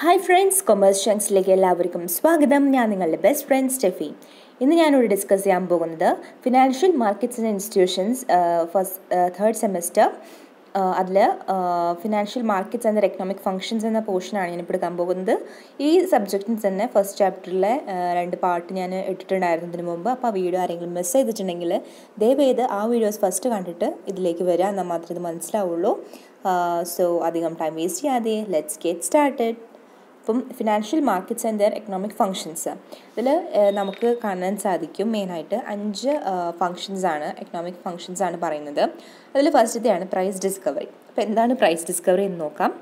Hi friends commerce ചങ്സിലേക്ക് എല്ലാവർക്കും സ്വാഗതം. ഞാൻ നിങ്ങളുടെ ബെസ്റ്റ് ഫ്രണ്ട് സ്റ്റെഫി. ഇന്ന് ഞാനിവിടെ ഡിസ്കസ് ചെയ്യാൻ പോകുന്നത് financial markets and institutions first third semester അതിൽ financial markets and economic functions എന്ന പോർഷനാണ് ഞാൻ ഞാനിപ്പോൾ എടുക്കാൻ പോകുന്നത്. ഈ സബ്ജക്റ്റിന് തന്നെ ഫസ്റ്റ് ചാപ്റ്ററിലെ രണ്ട് പാർട്ട് ഞാൻ ഇട്ടിട്ടുണ്ടായിരുന്നു ഇതിനു മുമ്പ്. അപ്പോൾ ആ വീഡിയോ ആരെങ്കിലും മിസ് ചെയ്തിട്ടുണ്ടെങ്കിൽ ദയവേത് ആ വീഡിയോസ് ഫസ്റ്റ് കണ്ടിട്ട് ഇതിലേക്ക് വരിക എന്നാൽ മാത്രമേ ഇത് മനസ്സിലാവുള്ളൂ. സോ അധികം ടൈം വേസ്റ്റ് ചെയ്യാതെ ലെറ്റ്സ് ഗെറ്റ് സ്റ്റാർട്ടഡ് അപ്പം financial markets and their economic functions ഇതിൽ നമുക്ക് കാണാൻ സാധിക്കും മെയിനായിട്ട് അഞ്ച് ഫങ്ഷൻസ് ആണ് എക്കണോമിക് ഫങ്ഷൻസ് ആണ് പറയുന്നത്. അതിൽ ഫസ്റ്റത്തെയാണ് പ്രൈസ് ഡിസ്കവറി അപ്പോൾ എന്താണ് പ്രൈസ് ഡിസ്കവറി എന്ന് നോക്കാം.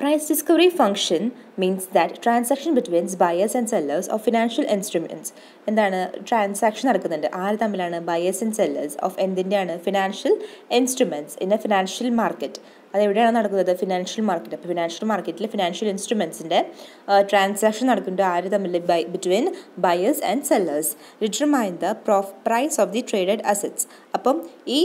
Price discovery function means that transaction between buyers and sellers of financial instruments. എന്താണ് ട്രാൻസാക്ഷൻ നടക്കുന്നുണ്ട്? ആര് തമ്മിലാണ്? Buyers and sellers of എന്തിന്റെയാണ് financial instruments in a financial market അതെവിടെയാണ് നടക്കുന്നത്? ഫിനാൻഷ്യൽ മാർക്കറ്റ് അപ്പോൾ ഫിനാൻഷ്യൽ മാർക്കറ്റിൽ ഫിനാൻഷ്യൽ ഇൻസ്ട്രുമെൻസിന്റെ ട്രാൻസാക്ഷൻ നടക്കുന്നുണ്ട്. ആര് തമ്മിൽ by between buyers and sellers determine the price of the traded assets അപ്പം ഈ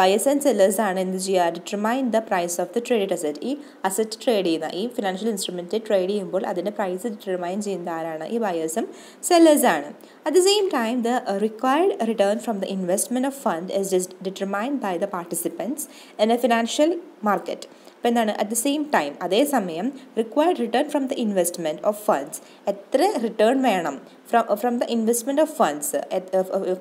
ബയേഴ്സ് ആൻഡ് സെല്ലേഴ്സ് ആണ് എന്ത് ചെയ്യുക? Determine the price of the trade asset ഈ അസറ്റ് ട്രേഡ് ചെയ്യുന്ന ഈ ഫിനാൻഷ്യൽ ഇൻസ്ട്രുമെന്റ് ട്രേഡ് ചെയ്യുമ്പോൾ അതിന്റെ പ്രൈസ് ഡിറ്റർമൈൻ ചെയ്യുന്ന ആരാണ്? ഈ ബയേഴ്സും സെല്ലേഴ്സാണ് at the same time the required return from the investment of fund is dis determined by the participants in a financial market അപ്പോൾ എന്താണ് അറ്റ് ദ സെയിം ടൈം അതേസമയം required return from the investment of funds എത്ര return വേണം? From from the investment of funds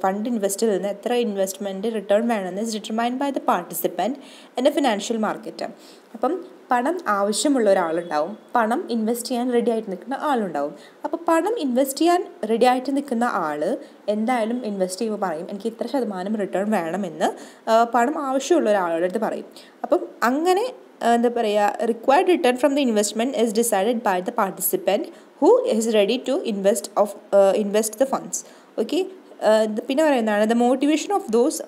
fund invest നിന്ന് എത്ര investment return വേണമെന്ന് determined by the participant in a financial market അപ്പം പണം ആവശ്യമുള്ള ഒരാളുണ്ടാവും. പണം ഇൻവെസ്റ്റ് ചെയ്യാൻ റെഡി ആയിട്ട് നിൽക്കുന്ന ആളുണ്ടാവും. അപ്പോൾ പണം ഇൻവെസ്റ്റ് ചെയ്യാൻ റെഡി ആയിട്ട് നിൽക്കുന്ന ആൾ എന്തായാലും ഇൻവെസ്റ്റ് ചെയ്യുമ്പോൾ പറയും എനിക്ക് ഇത്ര ശതമാനം റിട്ടേൺ വേണമെന്ന് പണം ആവശ്യമുള്ള ഒരാളുടെ അടുത്ത് പറയും. അപ്പം അങ്ങനെ എന്താ പറയുക required return from the investment is decided by the participant who is ready to invest of invest the funds okay പിന്നെ പറയുന്നതാണ് the motivation of those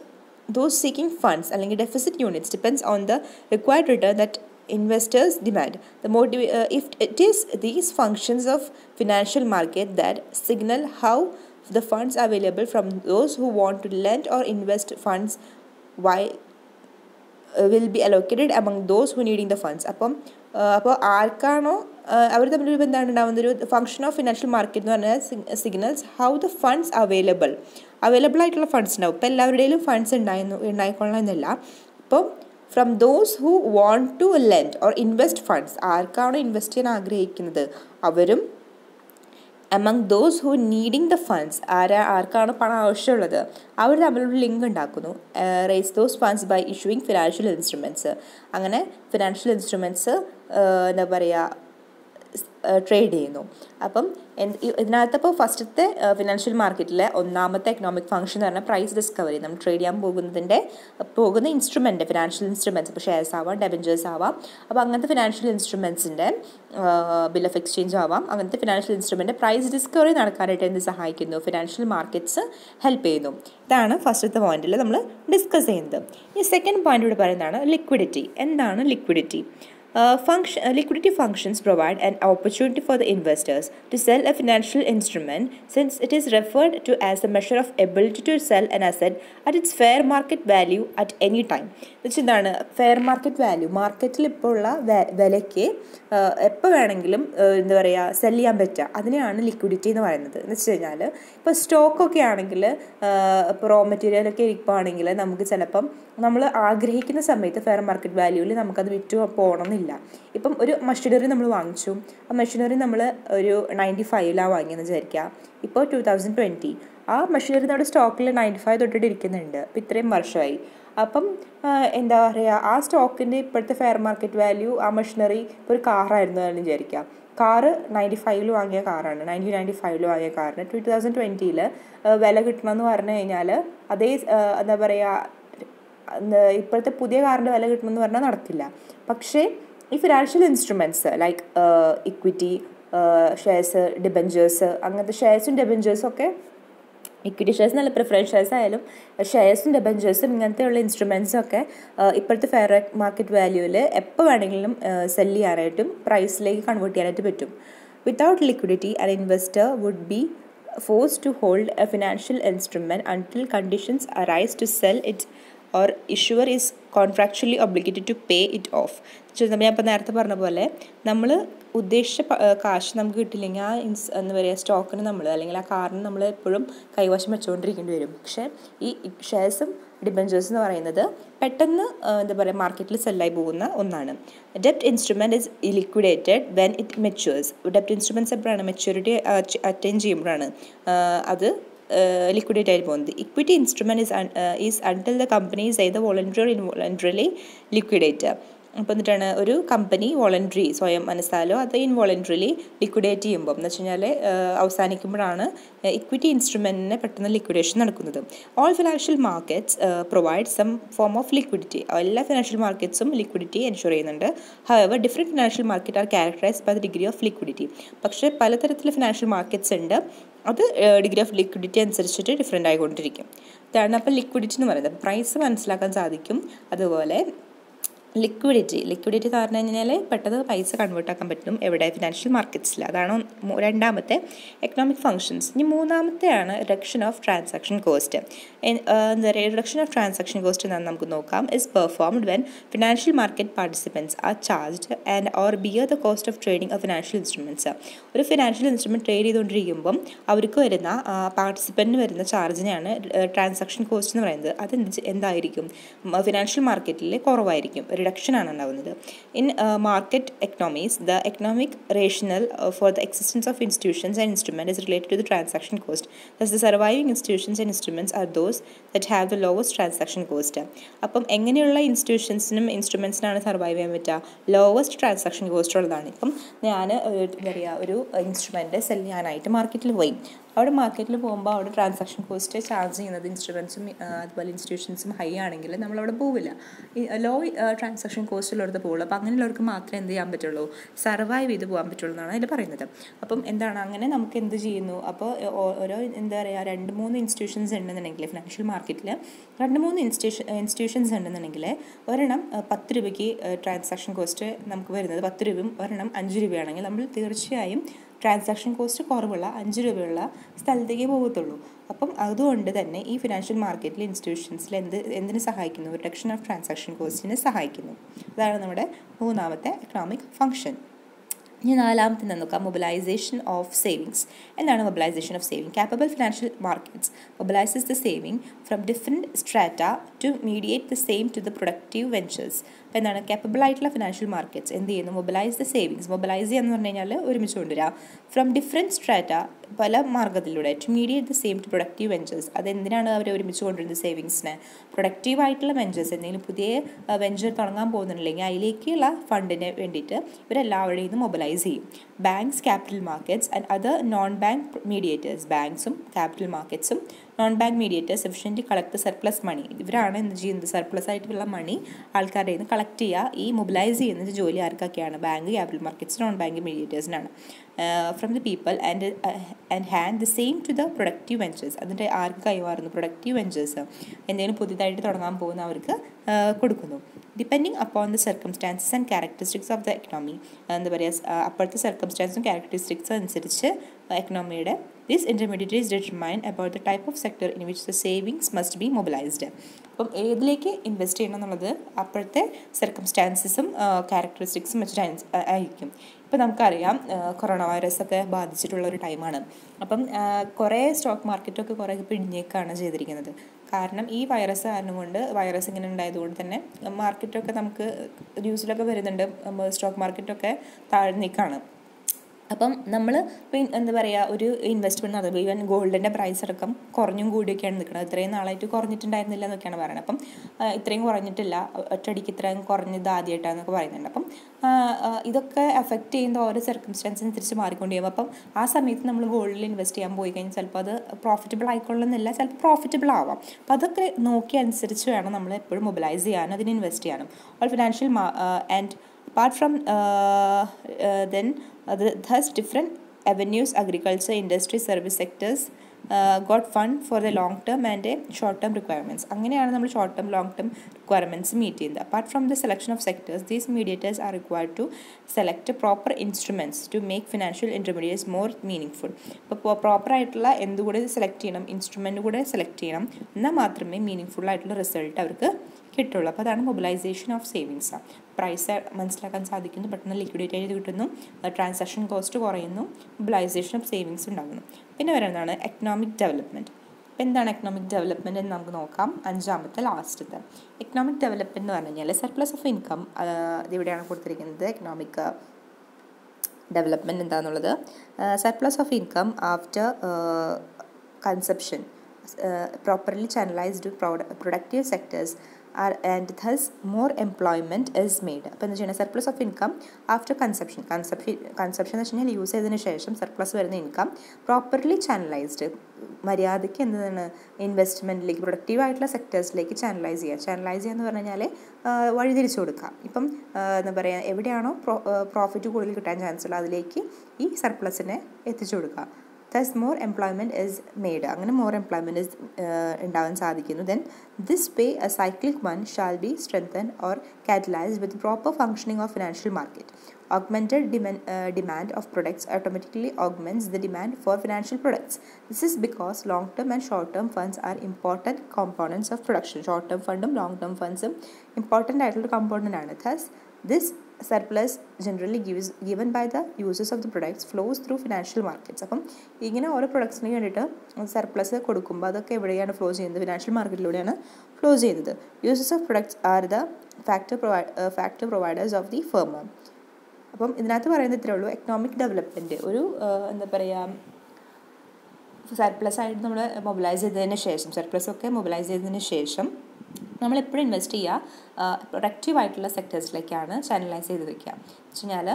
those seeking funds അല്ലെങ്കിൽ deficit units depends on the required return that investors demand. The motive uh, if it is these functions of financial market that signal how the funds available from those who want to lend or invest funds why uh, be allocated allocated those who needing the funds അപ്പം അപ്പോൾ ആർക്കാണോ അവർ തമ്മിൽ എന്താണ് ഉണ്ടാകുന്ന ഒരു function of financial market എന്ന് പറഞ്ഞാൽ signals how the funds available available ആയിട്ടുള്ള ഫണ്ട്സ് ഉണ്ടാവും. ഇപ്പോൾ എല്ലാവരുടെയും ഫണ്ട്സ് ഉണ്ടായിരുന്നു ഉണ്ടായിക്കൊള്ളണം എന്നല്ല. അപ്പം from those who want to lend or invest funds ആർക്കാണോ ഇൻവെസ്റ്റ് ചെയ്യാൻ ആഗ്രഹിക്കുന്നത്? അവരും among those who needing the funds ആരാ ആർക്കാണ് പണം ആവശ്യമുള്ളത് അവർ തമ്മിലൊരു ലിങ്ക് ഉണ്ടാക്കുന്നു. Raise those funds by issuing financial instruments അങ്ങനെ ഫിനാൻഷ്യൽ ഇൻസ്ട്രുമെന്റ്സ് എന്താ പറയുക ട്രേഡ് ചെയ്യുന്നു. അപ്പം ഇതിനകത്ത് ഇപ്പോൾ ഫസ്റ്റത്തെ ഫിനാൻഷ്യൽ മാർക്കറ്റിലെ ഒന്നാമത്തെ എക്കണോമിക് ഫംഗ്ഷൻ എന്ന് പറഞ്ഞാൽ പ്രൈസ് ഡിസ്കവറി നമ്മൾ ട്രേഡ് ചെയ്യാൻ പോകുന്നതിന്റെ പോകുന്ന ഇൻസ്ട്രുമെന്റ് ഫിനാൻഷ്യൽ ഇൻസ്ട്രുമെന്റ്സ് ഇപ്പോൾ ഷെയർസ് ആവാം ഡെബഞ്ചേഴ്സ് ആവാം. അപ്പോൾ അങ്ങനത്തെ ഫിനാൻഷ്യൽ ഇൻസ്ട്രുമെന്റ്സിന്റെ ബിൽ ഓഫ് എക്സ്ചേഞ്ച് ആവാം. അങ്ങനത്തെ ഫിനാൻഷ്യൽ ഇൻസ്ട്രുമെന്റ് പ്രൈസ് ഡിസ്കവറി നടക്കാനായിട്ട് എന്ത് സഹായിക്കുന്നു? ഫിനാൻഷ്യൽ മാർക്കറ്റ്സ് ഹെൽപ്പ് ചെയ്യുന്നു. ഇതാണ് ഫസ്റ്റത്തെ പോയിന്റിൽ നമ്മൾ ഡിസ്കസ് ചെയ്യുന്നത്. ഈ സെക്കൻഡ് പോയിന്റ് ഇവിടെ പറയുന്നതാണ് ലിക്വിഡിറ്റി എന്താണ് liquidity Uh, function, uh, liquidity functions provide an opportunity for the investors to sell a financial instrument since it is referred to as a measure of ability to sell an asset at its fair market value at any time. എന്താണ് fair market value മാർക്കറ്റിൽ ഇപ്പോൾ ഉള്ള വിലയ്ക്ക് എപ്പോൾ വേണമെങ്കിലും എന്താ പറയുക cell ചെയ്യാൻ പറ്റുക. അതിനെയാണ് ലിക്വിഡിറ്റി എന്ന് പറയുന്നത്. എന്ന് വെച്ച് കഴിഞ്ഞാൽ ഇപ്പോൾ സ്റ്റോക്കൊക്കെ ആണെങ്കിൽ ഇപ്പോൾ റോ മെറ്റീരിയലൊക്കെ ഇരിക്കുകയാണെങ്കിൽ നമുക്ക് ചിലപ്പം നമ്മൾ ആഗ്രഹിക്കുന്ന സമയത്ത് ഫെയർ മാർക്കറ്റ് വാല്യൂവിൽ നമുക്കത് വിറ്റ് പോകണമെന്നില്ല ഇപ്പം ഒരു മെഷീനറി നമ്മൾ വാങ്ങിച്ചു. ആ മെഷീനറി നമ്മൾ ഒരു നയന്റി ഫൈവിലാണ് വാങ്ങിയെന്ന് വിചാരിക്കുക ഇപ്പോൾ ടു തൗസൻഡ് ട്വന്റി. ആ മെഷീനറി നമ്മുടെ സ്റ്റോക്കിൽ നയന്റി ഫൈവ് തൊട്ടിട്ട് ഇരിക്കുന്നുണ്ട്. ഇപ്പം ഇത്രയും വർഷമായി. അപ്പം എന്താ പറയുക ആ സ്റ്റോക്കിന്റെ ഇപ്പോഴത്തെ ഫെയർ മാർക്കറ്റ് വാല്യൂ ആ മെഷീനറി ഇപ്പോൾ ഒരു കാറായിരുന്നു എന്ന് വിചാരിക്കാം. കാറ് നയന്റി ഫൈവിൽ വാങ്ങിയ കാറാണ്. നയന്റീൻ നയന്റി ഫൈവിൽ വാങ്ങിയ കാറിന്. ടു തൗസൻഡ് ട്വന്റിയിൽ വില കിട്ടണമെന്ന് പറഞ്ഞു കഴിഞ്ഞാൽ അതേ എന്താ പറയുക ഇപ്പോഴത്തെ പുതിയ കാറിന്റെ വില കിട്ടണമെന്ന് പറഞ്ഞാൽ നടക്കില്ല. പക്ഷേ ഈ financial instruments like equity shares debentures അങ്ങനത്തെ ഷെയർസും ഡിബഞ്ചേഴ്സും ഒക്കെ ഇക്വിറ്റി ഷെയർസ് നല്ല പ്രിഫറൻസ് ഷെയർസ് ആയാലും ഷെയർസും ഡെബഞ്ചേഴ്സും ഇങ്ങനത്തെയുള്ള ഇൻസ്ട്രുമെന്റ്സും ഒക്കെ ഇപ്പോഴത്തെ ഫെയർ മാർക്കറ്റ് വാല്യൂവിൽ എപ്പോൾ വേണമെങ്കിലും സെൽ ചെയ്യാനായിട്ടും പ്രൈസിലേക്ക് കൺവേർട്ട് ചെയ്യാനായിട്ട് പറ്റും. Without liquidity an investor would be forced to hold a financial instrument until conditions arise to sell it or issuer is contractually obligated to pay it off ഞാൻ ഇപ്പോൾ നേരത്തെ പറഞ്ഞ പോലെ നമ്മൾ ഉദ്ദേശിച്ച കാശ് നമുക്ക് കിട്ടില്ലെങ്കിൽ ആ ഇൻസ് എന്താ പറയുക സ്റ്റോക്കിന് നമ്മൾ അല്ലെങ്കിൽ ആ കാറിന് നമ്മൾ എപ്പോഴും കൈവശം വെച്ചുകൊണ്ടിരിക്കേണ്ടി വരും. പക്ഷേ ഈ ഷെയർസും ഡിബഞ്ചേഴ്സ് എന്ന് പറയുന്നത് പെട്ടെന്ന് എന്താ പറയുക മാർക്കറ്റിൽ സെല്ലായി പോകുന്ന ഒന്നാണ്. ഡെപ്റ്റ് instrument is liquidated when it മെച്യൂർസ് ഡെപ്റ്റ് instruments എപ്പോഴാണ് മെച്യൂരിറ്റി അറ്റൈൻ ചെയ്യുമ്പോഴാണ്. അത് ലിക്വിഡേറ്റ് ആയിട്ട് പോകുന്നത് equity instrument is is until the company is either voluntary or ഇൻവോളണ്ടറിലി liquidate അപ്പോൾ എന്നിട്ടാണ് ഒരു കമ്പനി വോളണ്ടറി സ്വയം മനസ്സാലോ അത് ഇൻവോളണ്ടറിലി ലിക്വിഡേറ്റ് ചെയ്യുമ്പോൾ എന്ന് വെച്ച് കഴിഞ്ഞാൽ അവസാനിക്കുമ്പോഴാണ് ഇക്വിറ്റി ഇൻസ്ട്രുമെന്റിന് പെട്ടെന്ന് ലിക്വിഡേഷൻ നടക്കുന്നത്. All financial markets provide some form of liquidity എല്ലാ ഫിനാൻഷ്യൽ മാർക്കറ്റ്സും ലിക്വിഡിറ്റി എൻഷുർ ചെയ്യുന്നുണ്ട്. However different financial market are characterise by the degree of liquidity പക്ഷേ പലതരത്തിലുള്ള ഫിനാൻഷ്യൽ മാർക്കറ്റ്സ് ഉണ്ട്. അത് ഡിഗ്രി ഓഫ് ലിക്വിഡിറ്റി അനുസരിച്ചിട്ട് ഡിഫറെന്റ് ആയിക്കൊണ്ടിരിക്കും. ഇതാണ് അപ്പോൾ ലിക്വിഡിറ്റി എന്ന് പറയുന്നത്. പ്രൈസ് മനസ്സിലാക്കാൻ സാധിക്കും. അതുപോലെ ലിക്വിഡിറ്റി ലിക്വിഡിറ്റി എന്ന് പറഞ്ഞു കഴിഞ്ഞാൽ പെട്ടെന്ന് പൈസ കൺവേർട്ട് ആക്കാൻ പറ്റും എവിടെ? ഫിനാൻഷ്യൽ മാർക്കറ്റ്സിൽ അതാണ് രണ്ടാമത്തെ എക്കണോമിക് ഫങ്ഷൻസ് ഇനി മൂന്നാമത്തെയാണ് റിഡക്ഷൻ ഓഫ് ട്രാൻസാക്ഷൻ കോസ്റ്റ് എന്താ പറയുക റിഡക്ഷൻ ഓഫ് ട്രാൻസാക്ഷൻ കോസ്റ്റ് എന്നാണ് നമുക്ക് നോക്കാം. Is performed when financial market participants are charged and or bear the cost of trading of financial instruments ഒരു ഫിനാൻഷ്യൽ ഇൻസ്ട്രുമെന്റ് ട്രേഡ് ചെയ്തുകൊണ്ടിരിക്കുമ്പം അവർക്ക് വരുന്ന പാർട്ടിസിപ്പന്റിന് വരുന്ന ചാർജിനെയാണ് ട്രാൻസാക്ഷൻ കോസ്റ്റ് എന്ന് പറയുന്നത്. അത് എന്തായിരിക്കും? ഫിനാൻഷ്യൽ മാർക്കറ്റിൽ കുറവായിരിക്കും. റിഡക്ഷൻ ആണ് ഉണ്ടാകുന്നത് in market economies the economic rationale for the existence of institutions and instrument is related to the transaction cost thus the surviving institutions and instruments are those that have the lowest transaction cost അപ്പം എങ്ങനെയുള്ള ഇൻസ്റ്റിറ്റ്യൂഷൻസിനും ഇൻസ്ട്രുമെന്റ്സിനാണ് survive ചെയ്യാൻ പറ്റുക? Lowest transaction cost ഉള്ളതാണ്. ഇപ്പം ഞാൻ എന്താ പറയുക ഒരു ഇൻസ്ട്രുമെന്റ് സെൽ ചെയ്യാനായിട്ട് മാർക്കറ്റിൽ പോയി. അവിടെ മാർക്കറ്റിൽ പോകുമ്പോൾ അവിടെ ട്രാൻസാക്ഷൻ കോസ്റ്റ് ചാർജ് ചെയ്യുന്നത് ഇൻസ്ട്രുമെൻസും അതുപോലെ ഇൻസ്റ്റിറ്റ്യൂഷൻസും ഹൈ ആണെങ്കിൽ നമ്മളവിടെ പോവില്ല. ലോ ട്രാൻസാക്ഷൻ കോസ്റ്റിലുള്ളത് പോകുള്ളൂ. അപ്പോൾ അങ്ങനെയുള്ളവർക്ക് മാത്രമേ എന്ത് ചെയ്യാൻ പറ്റുള്ളൂ? സർവൈവ് ചെയ്ത് പോകാൻ പറ്റുള്ളൂ എന്നാണ് അതിൽ പറയുന്നത്. അപ്പം എന്താണ്? അങ്ങനെ നമുക്ക് എന്ത് ചെയ്യുന്നു? അപ്പോൾ ഓരോ എന്താ പറയുക രണ്ട് മൂന്ന് ഇൻസ്റ്റിറ്റ്യൂഷൻസ് ഉണ്ടെന്നുണ്ടെങ്കിൽ ഫിനാൻഷ്യൽ മാർക്കറ്റിൽ രണ്ട് മൂന്ന് ഇൻസ്റ്റിറ്റ്യൂഷൻ ഇൻസ്റ്റിറ്റ്യൂഷൻസ് ഉണ്ടെന്നുണ്ടെങ്കിൽ ഒരെണ്ണം പത്ത് രൂപയ്ക്ക് ട്രാൻസാക്ഷൻ കോസ്റ്റ് നമുക്ക് വരുന്നത് പത്ത് രൂപയും ഒരെണ്ണം അഞ്ച് രൂപയാണെങ്കിൽ നമ്മൾ തീർച്ചയായും ട്രാൻസാക്ഷൻ കോസ്റ്റ് കുറവുള്ള അഞ്ച് രൂപയുള്ള സ്ഥലത്തേക്ക് പോകത്തുള്ളൂ. അപ്പം അതുകൊണ്ട് തന്നെ ഈ ഫിനാൻഷ്യൽ മാർക്കറ്റിൽ ഇൻസ്റ്റിറ്റ്യൂഷൻസിൽ എന്ത് എന്തിനു സഹായിക്കുന്നു? റിഡക്ഷൻ ഓഫ് ട്രാൻസാക്ഷൻ കോസ്റ്റിനെ സഹായിക്കുന്നു. അതാണ് നമ്മുടെ മൂന്നാമത്തെ എക്കണോമിക് ഫംഗ്ഷൻ ഇനി നാലാമത്തെ നോക്കാം. മൊബിലൈസേഷൻ ഓഫ് സേവിങ്സ് എന്താണ് mobilisation of saving capable financial markets mobilises the saving from different strata to mediate the same to the productive ventures അപ്പോൾ എന്താണ്? കാപ്പബിൾ ആയിട്ടുള്ള ഫിനാൻഷ്യൽ മാർക്കറ്റ്സ് എന്ത് ചെയ്യുന്നു? മൊബിലൈസ് ദ സേവിങ്സ് മൊബിലൈസ് ചെയ്യുക എന്ന് പറഞ്ഞു കഴിഞ്ഞാൽ ഒരുമിച്ച് കൊണ്ടുവരിക. ഫ്രം ഡിഫറെന്റ് സ്ട്രാറ്റ പല മാർഗത്തിലൂടെ to mediate the same to productive ventures അതെന്തിനാണ് അവർ ഒരുമിച്ച് കൊണ്ടുവരുന്നത് സേവിങ്സിനെ പ്രൊഡക്റ്റീവ് ആയിട്ടുള്ള വെഞ്ചേഴ്സ് എന്തെങ്കിലും പുതിയ വെഞ്ചർ തുടങ്ങാൻ പോകുന്നുണ്ടെങ്കിൽ അതിലേക്കുള്ള ഫണ്ടിന് വേണ്ടിയിട്ട് ഇവരെല്ലാവരുടെയും നിന്ന് മൊബിലൈസ് ചെയ്യും. Banks capital markets and other non bank mediators ബാങ്ക്സും capital മാർക്കറ്റ്സും non bank mediators efficient collect surplus money ഇവരാണ് എന്ത് ചെയ്യുന്നത്? സർപ്ലസ് ആയിട്ടുള്ള മണി ആൾക്കാരുടെ നിന്ന് കളക്ട് ചെയ്യുക. ഈ മൊബിലൈസ് ചെയ്യുന്ന ജോലി ആർക്കൊക്കെയാണ്? Bank capital markets non bank മീഡിയേറ്റേഴ്സിനാണ് from the people and and hand the same to the productive ventures അതിന്റെ ആർക്ക് കൈമാറുന്നു? പ്രൊഡക്റ്റീവ് വെഞ്ചേഴ്സ് എന്തെങ്കിലും പുതിയതായിട്ട് തുടങ്ങാൻ പോകുന്ന അവർക്ക് കൊടുക്കുന്നു. Depending upon the circumstances and characteristics of the economy എന്താ പറയുക അപ്പോഴത്തെ സർക്കംസ്റ്റാൻസും ക്യാരക്ടറിസ്റ്റിക്സും അനുസരിച്ച് എക്കണോമിയുടെ these intermediate determine about the type of sector in which the savings must be mobilised അപ്പം ഏതിലേക്ക് ഇൻവെസ്റ്റ് ചെയ്യണം എന്നുള്ളത് അപ്പോഴത്തെ സർക്കംസ്റ്റാൻസസും ക്യാരക്ടറിസ്റ്റിക്സും വെച്ചിട്ട് ആയിരിക്കും. ഇപ്പം നമുക്കറിയാം കൊറോണ വൈറസ് ഒക്കെ ബാധിച്ചിട്ടുള്ള ഒരു ടൈമാണ് അപ്പം കുറേ സ്റ്റോക്ക് മാർക്കറ്റൊക്കെ കുറേ പിടിഞ്ഞേക്കാണ് ചെയ്തിരിക്കുന്നത്. കാരണം ഈ വൈറസ് കാരണം കൊണ്ട് വൈറസ് ഇങ്ങനെ ഉണ്ടായതുകൊണ്ട് തന്നെ മാർക്കറ്റൊക്കെ നമുക്ക് ന്യൂസിലൊക്കെ വരുന്നുണ്ട് സ്റ്റോക്ക് മാർക്കറ്റൊക്കെ താഴ്ന്നേക്കാണ് അപ്പം നമ്മൾ എന്താ പറയുക ഒരു ഇൻവെസ്റ്റ്മെന്റ് നടത്തുമ്പോൾ ഈവൻ ഗോൾഡിന്റെ പ്രൈസ് അടക്കം കുറഞ്ഞും കൂടിയൊക്കെയാണ് നിൽക്കുന്നത് ഇത്രയും നാളായിട്ട് കുറഞ്ഞിട്ടുണ്ടായിരുന്നില്ല എന്നൊക്കെയാണ് പറയുന്നത് അപ്പം ഇത്രയും കുറഞ്ഞിട്ടില്ല. ഒറ്റയടിക്ക് ഇത്രയും കുറഞ്ഞത് ആദ്യമായിട്ടാണെന്നൊക്കെ പറയുന്നുണ്ട്. അപ്പം ഇതൊക്കെ എഫക്റ്റ് ചെയ്യുന്ന ഓരോ സർക്കംസ്റ്റാൻസ് അനുസരിച്ച് മാറിക്കൊണ്ട് ചെയ്യുമ്പോൾ അപ്പം ആ സമയത്ത് നമ്മൾ ഗോൾഡിൽ ഇൻവെസ്റ്റ് ചെയ്യാൻ പോയി കഴിഞ്ഞാൽ ചിലപ്പോൾ അത് പ്രോഫിറ്റബിൾ ആയിക്കൊള്ളുന്നില്ല ചിലപ്പോൾ പ്രോഫിറ്റബിൾ ആവാം. അപ്പം അതൊക്കെ നോക്കി അനുസരിച്ച് വേണം നമ്മൾ എപ്പോഴും മൊബിലൈസ് ചെയ്യാനും അതിന് ഇൻവെസ്റ്റ് ചെയ്യാനും. All financial and apart from uh, അത് then different different agriculture industry service sectors got fund for the long term and short term requirements അങ്ങനെയാണ് നമ്മൾ short term long term requirements meet ചെയ്യുന്നത്. Apart from the selection of sectors these mediators are required to select proper instruments to make financial intermediates more meaningful ഇപ്പോൾ പ്രോപ്പറായിട്ടുള്ള എന്തുകൂടെ select ചെയ്യണം instrument കൂടെ select ചെയ്യണം എന്നാൽ മാത്രമേ മീനിങ് ഫുൾ ആയിട്ടുള്ള റിസൾട്ട് അവർക്ക് കിട്ടുള്ളൂ. അപ്പോൾ അതാണ് മൊബിലൈസേഷൻ ഓഫ് സേവിങ്സ് പ്രൈസ് മനസ്സിലാക്കാൻ സാധിക്കുന്നു. പെട്ടെന്ന് ലിക്വിഡേറ്റ് ചെയ്ത് കിട്ടുന്നു. ട്രാൻസാക്ഷൻ കോസ്റ്റ് കുറയുന്നു. മൊബിലൈസേഷൻ ഓഫ് സേവിങ്സ് ഉണ്ടാകുന്നു. പിന്നെ വരുന്നതാണ് എക്കണോമിക് ഡെവലപ്മെന്റ് അപ്പോൾ എന്താണ് എക്കണോമിക് ഡെവലപ്മെന്റ് എന്ന് നമുക്ക് നോക്കാം. അഞ്ചാമത്തെ ലാസ്റ്റത്തെ എക്കണോമിക് ഡെവലപ്മെന്റ് എന്ന് പറഞ്ഞു കഴിഞ്ഞാൽ സർപ്ലസ് ഓഫ് ഇൻകം ഇതിവിടെയാണ് കൊടുത്തിരിക്കുന്നത്. എക്കണോമിക് ഡെവലപ്മെന്റ് എന്താണെന്നുള്ളത് surplus of income after conception properly channelised productive sectors are and thus more employment is made അപ്പോൾ എന്താ ചെയ്യുന്നത് surplus of income after conception conception conception എന്ന് വെച്ച് കഴിഞ്ഞാൽ യൂസ് ചെയ്തതിന് ശേഷം സർപ്ലസ് വരുന്ന ഇൻകം പ്രോപ്പർലി ചാനലൈസ്ഡ് മര്യാദയ്ക്ക് എന്താണ്? ഇൻവെസ്റ്റ്മെന്റിലേക്ക് പ്രൊഡക്റ്റീവ് ആയിട്ടുള്ള സെക്ടേഴ്സിലേക്ക് ചാനലൈസ് ചെയ്യുക. ചാനലൈസ് ചെയ്യുക എന്ന് പറഞ്ഞു കഴിഞ്ഞാൽ വഴിതിരിച്ചു കൊടുക്കുക. ഇപ്പം എന്താ പറയുക എവിടെയാണോ പ്രോ പ്രോഫിറ്റ് കൂടുതൽ കിട്ടാൻ ചാൻസ് ഉള്ളത് അതിലേക്ക് ഈ സർപ്ലസിനെ എത്തിച്ചു കൊടുക്കുക. Thus more employment is made അങ്ങനെ മോർ എംപ്ലോയ്മെൻറ്റ് ഇസ് ഉണ്ടാവാൻ സാധിക്കുന്നു then this way a cyclic one shall be strengthen or catalysed with proper functioning of financial market augmented demand, uh, demand of products automatically augments the demand for financial products. This is because long term and short term funds are important components of production. Short term fundum, long term funds important ആയിട്ടുള്ള component ആണ് thus this surplus generally gives given by the users of the products flows through financial markets അപ്പം ഇങ്ങനെ ഓരോ പ്രൊഡക്ട്സിന് വേണ്ടിയിട്ട് surplus കൊടുക്കുമ്പോൾ അതൊക്കെ എവിടെയാണ് flow ചെയ്യുന്നത്? ഫിനാൻഷ്യൽ മാർക്കറ്റിലൂടെയാണ് ഫ്ലോ ചെയ്യുന്നത്. Users of products are the factor provide factor providers of the firm അപ്പം ഇതിനകത്ത് പറയുന്നത് ഇത്രേ ഉള്ളൂ. എക്കണോമിക് ഡെവലപ്മെന്റ് ഒരു എന്താ പറയുക സർപ്ലസ് ആയിട്ട് നമ്മൾ മൊബിലൈസ് ചെയ്തതിന് ശേഷം സർപ്ലസ് ഒക്കെ മൊബിലൈസ് ചെയ്തതിന് ശേഷം നമ്മളെപ്പോഴും ഇൻവെസ്റ്റ് ചെയ്യുക. പ്രൊഡക്റ്റീവ് ആയിട്ടുള്ള സെക്ടേഴ്സിലേക്കാണ് ചാനലൈസ് ചെയ്ത് വെക്കുക. എന്ന് വെച്ച് കഴിഞ്ഞാൽ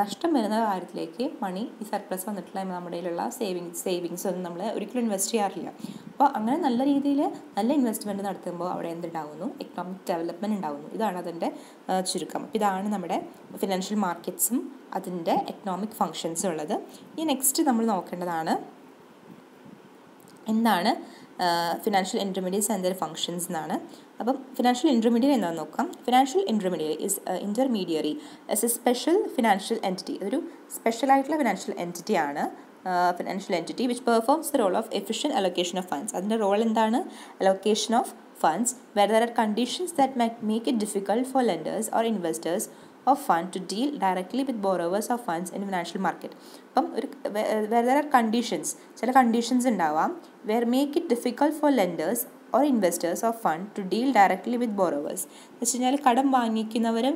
നഷ്ടം വരുന്ന കാര്യത്തിലേക്ക് മണി ഈ സർപ്ലസ് വന്നിട്ടുള്ള നമ്മുടെ കയ്യിലുള്ള സേവിങ്സ് സേവിങ്സ് ഒന്നും നമ്മൾ ഒരിക്കലും ഇൻവെസ്റ്റ് ചെയ്യാറില്ല. അപ്പോൾ അങ്ങനെ നല്ല രീതിയിൽ നല്ല ഇൻവെസ്റ്റ്മെന്റ് നടത്തുമ്പോൾ അവിടെ എന്തുണ്ടാകുന്നു എക്കണോമിക് ഡെവലപ്മെന്റ് ഉണ്ടാകുന്നു ഇതാണ് അതിന്റെ ചുരുക്കം. അപ്പോൾ ഇതാണ് നമ്മുടെ ഫിനാൻഷ്യൽ മാർക്കറ്റ്സും അതിന്റെ എക്കണോമിക് ഫങ്ഷൻസും ഉള്ളത്. ഈ നെക്സ്റ്റ് നമ്മൾ നോക്കേണ്ടതാണ് എന്താണ് financial intermediates and their functions എന്നാണ്. അപ്പം ഫിനാൻഷ്യൽ ഇന്റർമീഡിയറ്റ് എന്താണെന്ന് നോക്കാം. Financial intermediate is intermediary is a special financial entity അതൊരു സ്പെഷ്യൽ ആയിട്ടുള്ള ഫിനാൻഷ്യൽ എന്റിറ്റി ആണ്. Financial entity which performs the role of efficient allocation of funds അതിന്റെ റോൾ എന്താണ്? Allocation of funds where there are conditions that make it difficult for lenders or investors of fund to deal directly with borrowers of funds in financial market അപ്പം ഒരു there are conditions ചില conditions ഉണ്ടാവാം where make it difficult for lenders or investors of fund to deal directly with borrowers എന്ന് വെച്ച് കഴിഞ്ഞാൽ കടം വാങ്ങിക്കുന്നവരും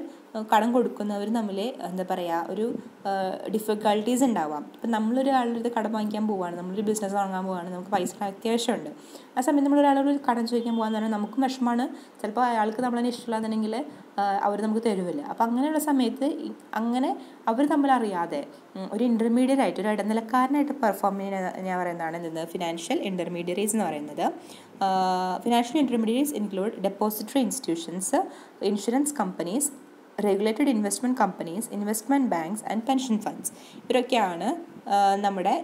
കടം കൊടുക്കുന്നവരും തമ്മിൽ എന്താ പറയുക ഒരു ഡിഫിക്കൽട്ടീസ് ഉണ്ടാവാം. ഇപ്പം നമ്മളൊരാളുടെ അടുത്ത് കടം വാങ്ങിക്കാൻ പോവുകയാണ് നമ്മളൊരു ബിസിനസ് തുടങ്ങാൻ പോവുകയാണ് നമുക്ക് പൈസ അത്യാവശ്യമുണ്ട്. ആ സമയത്ത് നമ്മളൊരാളോട് കടം ചോദിക്കാൻ പോകാന്ന് പറഞ്ഞാൽ നമുക്കും വിഷമമാണ് ചിലപ്പോൾ അയാൾക്ക് നമ്മളതിനെ ഇഷ്ടമില്ലാന്നുണ്ടെങ്കിൽ അവർ നമുക്ക് തരുമല്ലോ അപ്പം അങ്ങനെയുള്ള സമയത്ത് അങ്ങനെ അവർ തമ്മിലറിയാതെ ഒരു ഇന്റർമീഡിയറ്റ് ആയിട്ട് ഒരു ഇടനിലക്കാരനായിട്ട് പെർഫോം ചെയ്യുന്ന ഞാൻ പറയുന്നതാണ് എന്തെന്ന്? ഫിനാൻഷ്യൽ ഇന്റർമീഡിയറീസ് എന്ന് പറയുന്നത്. Financial intermediaries include depository institutions insurance companies regulated investment companies investment banks and pension funds ഇവരൊക്കെയാണ് നമ്മുടെ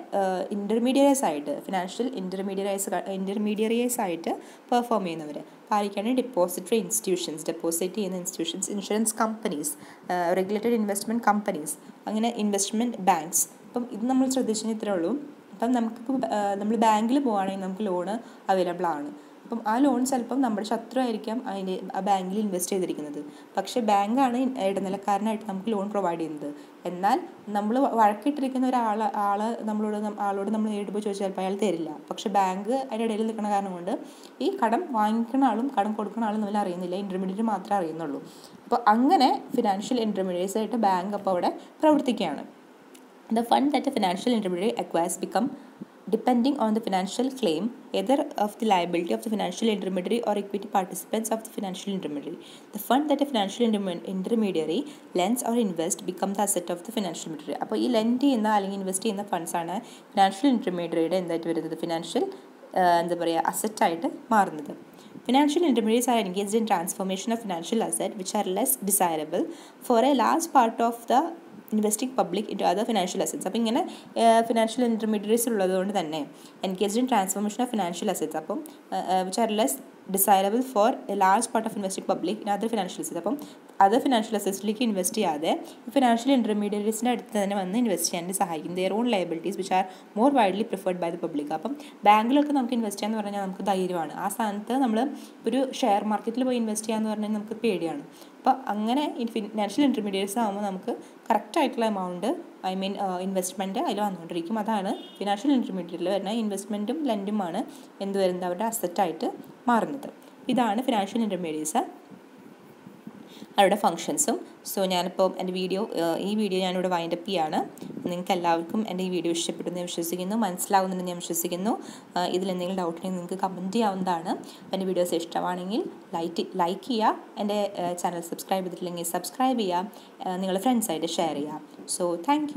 ഇന്റർമീഡിയറീസ് ആയിട്ട് ഫിനാൻഷ്യൽ ഇന്റർമീഡിയറീസ് ഇന്റർമീഡിയറീസ് ആയിട്ട് പെർഫോം ചെയ്യുന്നവർ ആരൊക്കെയാണ്? ഡെപ്പോസിറ്ററി ഇൻസ്റ്റിറ്റ്യൂഷൻസ് ഡെപ്പോസിറ്റ് ചെയ്യുന്ന institutions insurance companies regulated investment companies അങ്ങനെ ഇൻവെസ്റ്റ്മെന്റ് ബാങ്ക്സ് അപ്പം ഇത് നമ്മൾ ശ്രദ്ധിച്ചെങ്കിൽ ഇത്രേ ഉള്ളൂ. അപ്പം നമുക്ക് നമ്മൾ ബാങ്കിൽ പോവുകയാണെങ്കിൽ നമുക്ക് ലോണ് അവൈലബിൾ ആണ്. അപ്പം ആ ലോൺ ചിലപ്പം നമ്മുടെ ശത്രു ആയിരിക്കാം അതിന്റെ ആ ബാങ്കിൽ ഇൻവെസ്റ്റ് ചെയ്തിരിക്കുന്നത്. പക്ഷേ ബാങ്കാണ് ഇടനിലക്കാരനായിട്ട് നമുക്ക് ലോൺ പ്രൊവൈഡ് ചെയ്യുന്നത്. എന്നാൽ നമ്മൾ വഴക്കിട്ടിരിക്കുന്ന ഒരാൾ ആൾ നമ്മളോട് ആളോട് നമ്മൾ നേരിട്ട് പോയി ചോദിച്ചാൽ ചിലപ്പോൾ അയാൾ തരില്ല. പക്ഷേ ബാങ്ക് അതിന്റെ ഇടയിൽ നിൽക്കുന്ന കാരണം കൊണ്ട് ഈ കടം വാങ്ങിക്കുന്ന ആളും കടം കൊടുക്കുന്ന ആളും നമ്മൾ അറിയുന്നില്ല. ഇന്റർമീഡിയറ്റ് മാത്രമേ അറിയുന്നുള്ളൂ. അപ്പോൾ അങ്ങനെ ഫിനാൻഷ്യൽ ഇന്റർമീഡിയറ്റ്സ് ആയിട്ട് ബാങ്ക് അപ്പോൾ അവിടെ പ്രവർത്തിക്കുകയാണ്. The fund that a financial intermediary become become depending on the financial claim either of the liability of the financial intermediary or equity participants of the financial intermediary. The fund that a financial intermediary lends or invests become the asset of the financial intermediary. അപ്പോൾ ഈ lent ചെയ്യുന്ന അല്ലെങ്കിൽ invest ചെയ്യുന്ന ഫണ്ട്സാണ് financial ഇന്റർമീഡിയറിയുടെ എന്തായിട്ട് വരുന്നത് financial എന്താ പറയുക അസറ്റായിട്ട് മാറുന്നത് Financial intermediaries are engaged in transformation of financial assets which are less desirable for a large part of the investing public into other financial assets അപ്പോൾ ഇങ്ങനെ ഫിനാൻഷ്യൽ ഇന്റർമീഡിയറ്റ്സ് ഉള്ളതുകൊണ്ട് തന്നെ engage in transformation of financial assets അപ്പം which are less desirable for a large part of investing public in other financial assets അപ്പം other financial അസറ്റ്സിലേക്ക് invest ചെയ്യാതെ financial ഇന്റർമീഡിയറ്റ്സിന്റെ അടുത്ത് തന്നെ വന്ന് ഇൻവെസ്റ്റ് ചെയ്യാൻ സഹായിക്കും. Their own liabilities which are more widely preferred by the public അപ്പം ബാങ്കിലൊക്കെ നമുക്ക് ഇൻവെസ്റ്റ് ചെയ്യാന്ന് പറഞ്ഞാൽ നമുക്ക് ധൈര്യമാണ്. ആ സ്ഥാനത്ത് നമ്മൾ ഒരു ഷെയർ മാർക്കറ്റിൽ പോയി ഇൻവെസ്റ്റ് ചെയ്യാന്ന് പറഞ്ഞാൽ നമുക്ക് പേടിയാണ്. അപ്പോൾ അങ്ങനെ ഫിനാൻഷ്യൽ ഇന്റർമീഡിയറ്റ്സ് ആകുമ്പോൾ നമുക്ക് കറക്റ്റായിട്ടുള്ള എമൗണ്ട് ഐ മീൻ ഇൻവെസ്റ്റ്മെന്റ് അതിൽ വന്നുകൊണ്ടിരിക്കും അതാണ് ഫിനാൻഷ്യൽ ഇന്റർമീഡിയറ്റിൽ വരുന്ന ഇൻവെസ്റ്റ്മെന്റും ലെൻഡുമാണ് എന്ത് വരുന്നത് അവരുടെ അസറ്റായിട്ട് മാറുന്നത്. ഇതാണ് ഫിനാൻഷ്യൽ ഇന്റർമീഡിയറ്റ്സ് അവരുടെ ഫങ്ഷൻസും സോ ഞാനിപ്പോൾ എന്റെ വീഡിയോ ഈ വീഡിയോ ഞാനിവിടെ വൈൻഡ് അപ്പ് ചെയ്യാണ്. നിങ്ങൾക്ക് എല്ലാവർക്കും എന്റെ ഈ വീഡിയോ ഇഷ്ടപ്പെട്ടു ഞാൻ വിശ്വസിക്കുന്നു മനസ്സിലാവുന്നുണ്ട് ഞാൻ വിശ്വസിക്കുന്നു. ഇതിലെന്തെങ്കിലും ഡൗട്ട് ഉണ്ടെങ്കിൽ നിങ്ങൾക്ക് കമന്റ് ചെയ്യാവുന്നതാണ്. എന്റെ വീഡിയോസ് ഇഷ്ടമാണെങ്കിൽ ലൈറ്റ് ലൈക്ക് ചെയ്യുക. എന്റെ ചാനൽ സബ്സ്ക്രൈബ് ചെയ്തിട്ടില്ലെങ്കിൽ സബ്സ്ക്രൈബ് ചെയ്യുക. നിങ്ങളുടെ ഫ്രണ്ട്സായിട്ട് ഷെയർ ചെയ്യുക. So thank